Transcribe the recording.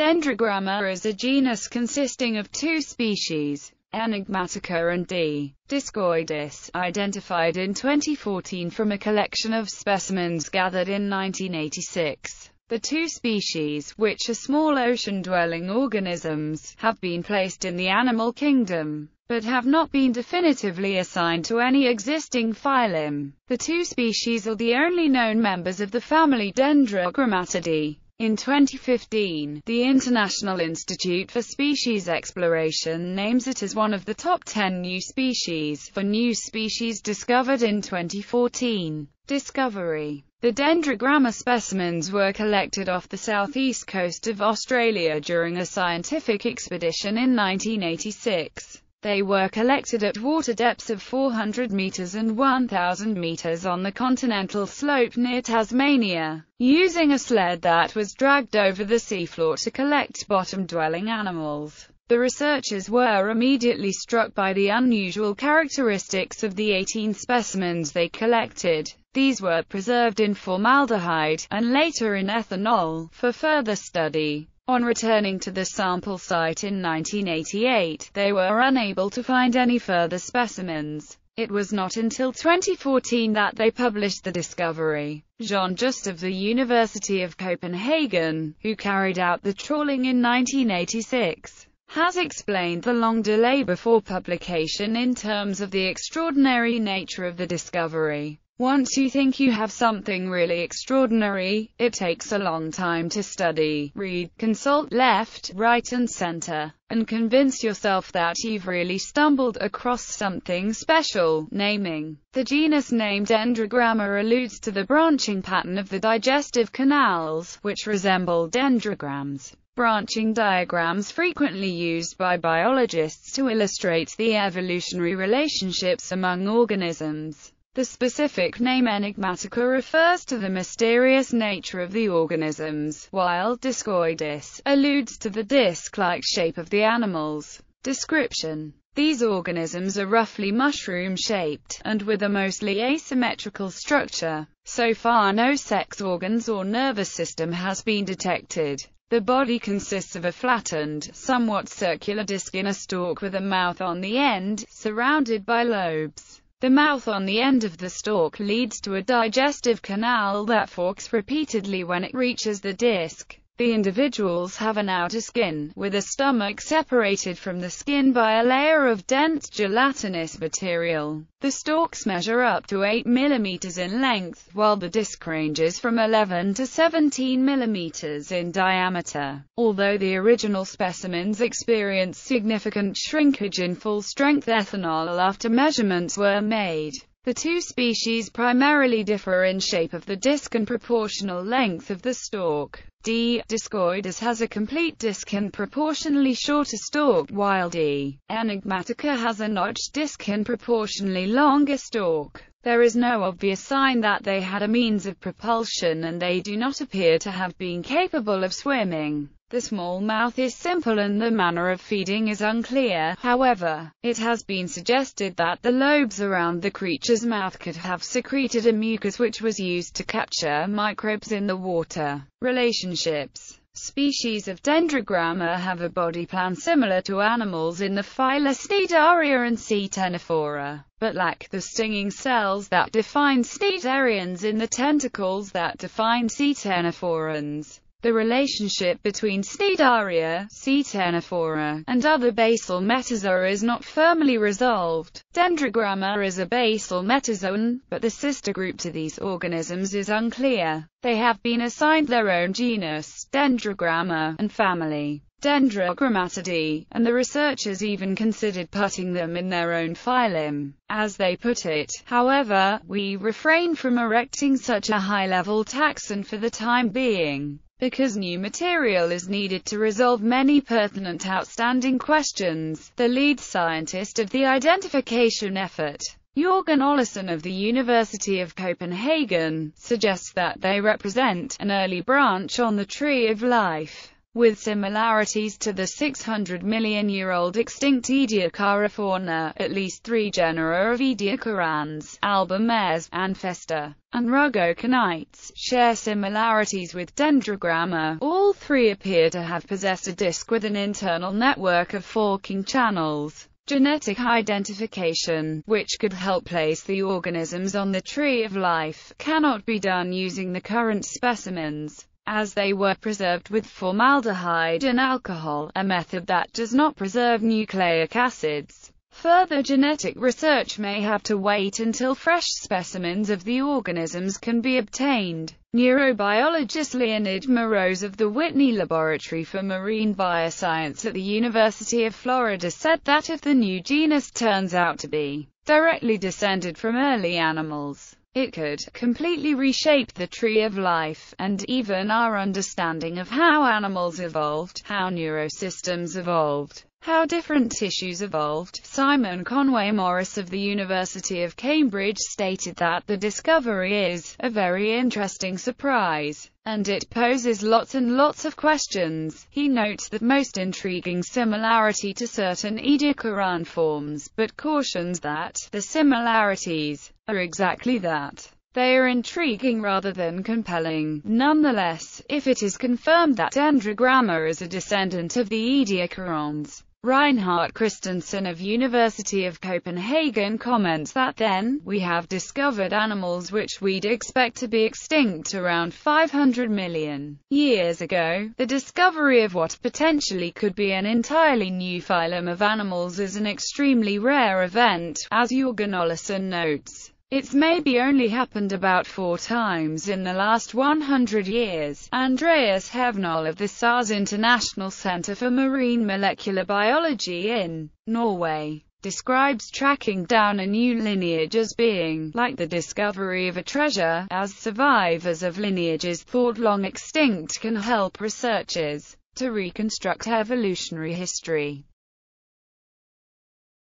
Dendrogramma is a genus consisting of two species, Enigmatica and D. discoides, identified in 2014 from a collection of specimens gathered in 1986. The two species, which are small ocean-dwelling organisms, have been placed in the animal kingdom, but have not been definitively assigned to any existing phylum. The two species are the only known members of the family Dendrogrammatidae. In 2015, the International Institute for Species Exploration names it as one of the top 10 new species for new species discovered in 2014. Discovery The Dendrogramma specimens were collected off the southeast coast of Australia during a scientific expedition in 1986. They were collected at water depths of 400 meters and 1,000 meters on the continental slope near Tasmania, using a sled that was dragged over the seafloor to collect bottom-dwelling animals. The researchers were immediately struck by the unusual characteristics of the 18 specimens they collected. These were preserved in formaldehyde, and later in ethanol, for further study. On returning to the sample site in 1988, they were unable to find any further specimens. It was not until 2014 that they published the discovery. Jean Just of the University of Copenhagen, who carried out the trawling in 1986, has explained the long delay before publication in terms of the extraordinary nature of the discovery. Once you think you have something really extraordinary, it takes a long time to study, read, consult left, right and center, and convince yourself that you've really stumbled across something special. Naming the genus named Dendrogramma alludes to the branching pattern of the digestive canals, which resemble dendrograms branching diagrams frequently used by biologists to illustrate the evolutionary relationships among organisms. The specific name enigmatica refers to the mysterious nature of the organisms, while discoides alludes to the disc-like shape of the animals. Description These organisms are roughly mushroom-shaped, and with a mostly asymmetrical structure. So far no sex organs or nervous system has been detected. The body consists of a flattened, somewhat circular disc in a stalk with a mouth on the end, surrounded by lobes. The mouth on the end of the stalk leads to a digestive canal that forks repeatedly when it reaches the disc. The individuals have an outer skin, with a stomach separated from the skin by a layer of dense gelatinous material. The stalks measure up to 8 mm in length, while the disc ranges from 11 to 17 mm in diameter. Although the original specimens experienced significant shrinkage in full-strength ethanol after measurements were made, the two species primarily differ in shape of the disc and proportional length of the stalk. D. discoides has a complete disc and proportionally shorter stalk, while D. enigmatica has a notched disc and proportionally longer stalk. There is no obvious sign that they had a means of propulsion and they do not appear to have been capable of swimming. The small mouth is simple and the manner of feeding is unclear, however. It has been suggested that the lobes around the creature's mouth could have secreted a mucus which was used to capture microbes in the water. Relationships Species of Dendrogramma have a body plan similar to animals in the phyla and Ctenophora, but lack the stinging cells that define cnidarians in the tentacles that define Ctenophorans. The relationship between Cnidaria, Ctenophora, and other basal metazoa is not firmly resolved. Dendrogramma is a basal metazoan, but the sister group to these organisms is unclear. They have been assigned their own genus, Dendrogramma, and family. Dendrogrammatidae, and the researchers even considered putting them in their own phylum. As they put it, however, we refrain from erecting such a high-level taxon for the time being because new material is needed to resolve many pertinent outstanding questions. The lead scientist of the identification effort, Jørgen Olesen of the University of Copenhagen, suggests that they represent an early branch on the tree of life. With similarities to the 600 million year old extinct Ediacara fauna. At least three genera of Ediacarans, Alba and Festa, and Rugoconites, share similarities with Dendrogramma. All three appear to have possessed a disc with an internal network of forking channels genetic identification, which could help place the organisms on the tree of life, cannot be done using the current specimens, as they were preserved with formaldehyde and alcohol, a method that does not preserve nucleic acids. Further genetic research may have to wait until fresh specimens of the organisms can be obtained. Neurobiologist Leonid Moroz of the Whitney Laboratory for Marine Bioscience at the University of Florida said that if the new genus turns out to be directly descended from early animals, it could completely reshape the tree of life, and even our understanding of how animals evolved, how neurosystems evolved how Different Tissues Evolved, Simon Conway Morris of the University of Cambridge stated that the discovery is a very interesting surprise, and it poses lots and lots of questions. He notes the most intriguing similarity to certain Ediacaran forms, but cautions that the similarities are exactly that. They are intriguing rather than compelling. Nonetheless, if it is confirmed that Dendrogramma is a descendant of the Ediacarans, Reinhardt Kristensen of University of Copenhagen comments that then, we have discovered animals which we'd expect to be extinct around 500 million years ago. The discovery of what potentially could be an entirely new phylum of animals is an extremely rare event, as Jørgen Olesen notes. It's maybe only happened about four times in the last 100 years. Andreas Hejnol of the Sars International Center for Marine Molecular Biology in Norway describes tracking down a new lineage as being like the discovery of a treasure, as survivors of lineages thought long extinct can help researchers to reconstruct evolutionary history.